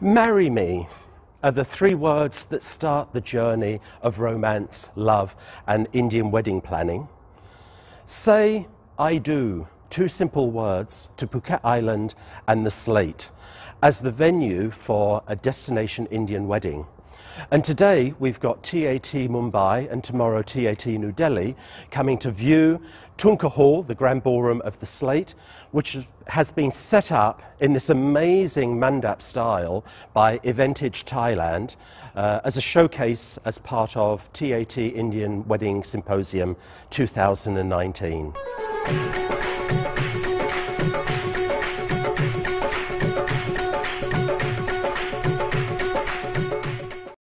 Marry me are the three words that start the journey of romance, love, and Indian wedding planning. Say, I do, two simple words to Phuket Island and the Slate as the venue for a destination Indian wedding. And today we've got TAT Mumbai and tomorrow TAT New Delhi coming to view Tunka Hall, the grand ballroom of the Slate, which has been set up in this amazing mandap style by Eventage Thailand uh, as a showcase as part of TAT Indian Wedding Symposium 2019.